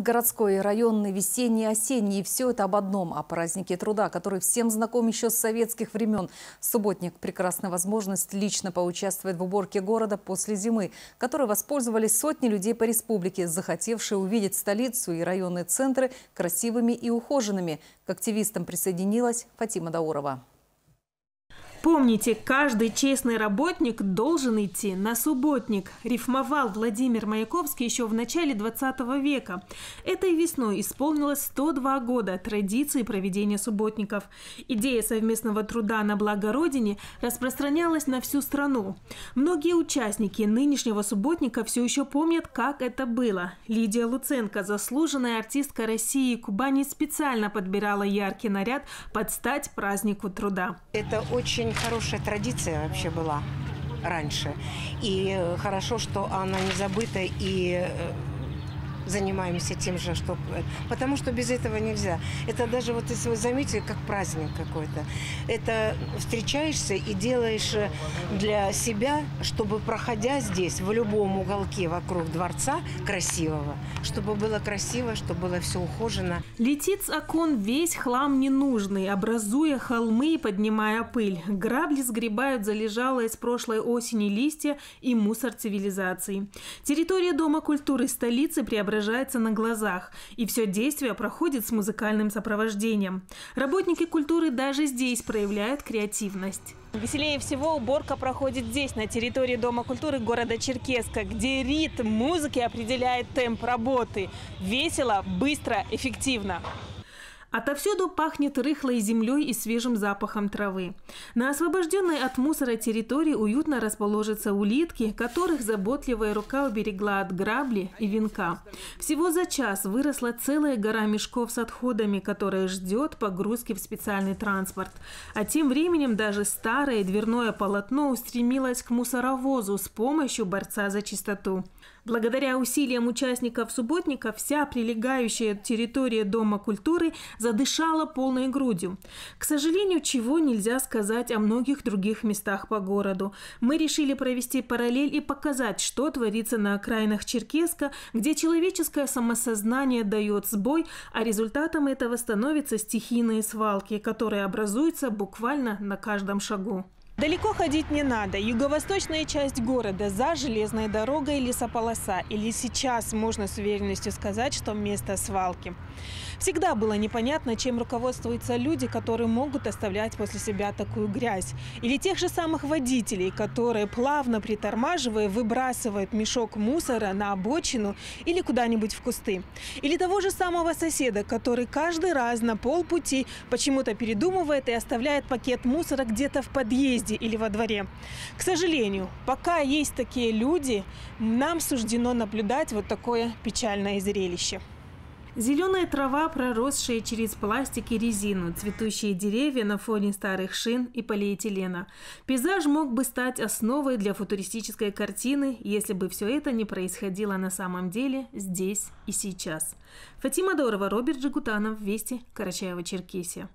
Городской, районный, весенний, осенний – все это об одном – о празднике труда, который всем знаком еще с советских времен. Субботник – прекрасная возможность лично поучаствовать в уборке города после зимы, которой воспользовались сотни людей по республике, захотевшие увидеть столицу и районные центры красивыми и ухоженными. К активистам присоединилась Фатима Даурова. Помните, каждый честный работник должен идти на субботник, рифмовал Владимир Маяковский еще в начале 20 века. Этой весной исполнилось 102 года традиции проведения субботников. Идея совместного труда на благо Родине распространялась на всю страну. Многие участники нынешнего субботника все еще помнят, как это было. Лидия Луценко, заслуженная артистка России и Кубани, специально подбирала яркий наряд под стать празднику труда. Это очень очень хорошая традиция вообще была раньше. И э, хорошо, что она не забыта и э, занимаемся тем же, что... Потому что без этого нельзя. Это даже, вот если вы заметили, как праздник какой-то. Это встречаешься и делаешь э, для себя, чтобы, проходя здесь, в любом уголке вокруг дворца красивого, чтобы было красиво, чтобы было все ухожено. Летит с окон весь хлам ненужный, образуя холмы и поднимая пыль. Грабли сгребают залежалые с прошлой осени листья и мусор цивилизации. Территория Дома культуры столицы преображается преображается на глазах, и все действие проходит с музыкальным сопровождением. Работники культуры даже здесь проявляют креативность. Веселее всего уборка проходит здесь, на территории Дома культуры города Черкеска, где ритм музыки определяет темп работы. Весело, быстро, эффективно. Отовсюду пахнет рыхлой землей и свежим запахом травы. На освобожденной от мусора территории уютно расположатся улитки, которых заботливая рука уберегла от грабли и венка. Всего за час выросла целая гора мешков с отходами, которая ждет погрузки в специальный транспорт. А тем временем даже старое дверное полотно устремилось к мусоровозу с помощью борца за чистоту. Благодаря усилиям участников субботника вся прилегающая территория Дома культуры задышала полной грудью. К сожалению, чего нельзя сказать о многих других местах по городу. Мы решили провести параллель и показать, что творится на окраинах Черкеска, где человеческое самосознание дает сбой, а результатом этого становятся стихийные свалки, которые образуются буквально на каждом шагу. Далеко ходить не надо. Юго-восточная часть города за железной дорогой лесополоса. Или сейчас можно с уверенностью сказать, что место свалки. Всегда было непонятно, чем руководствуются люди, которые могут оставлять после себя такую грязь. Или тех же самых водителей, которые, плавно притормаживая, выбрасывают мешок мусора на обочину или куда-нибудь в кусты. Или того же самого соседа, который каждый раз на полпути почему-то передумывает и оставляет пакет мусора где-то в подъезде или во дворе. К сожалению, пока есть такие люди, нам суждено наблюдать вот такое печальное зрелище. Зеленая трава, проросшая через пластик и резину, цветущие деревья на фоне старых шин и полиэтилена. Пейзаж мог бы стать основой для футуристической картины, если бы все это не происходило на самом деле здесь и сейчас. Фатима Дорова, Роберт Джигутанов, Вести, Карачаева, Черкесия.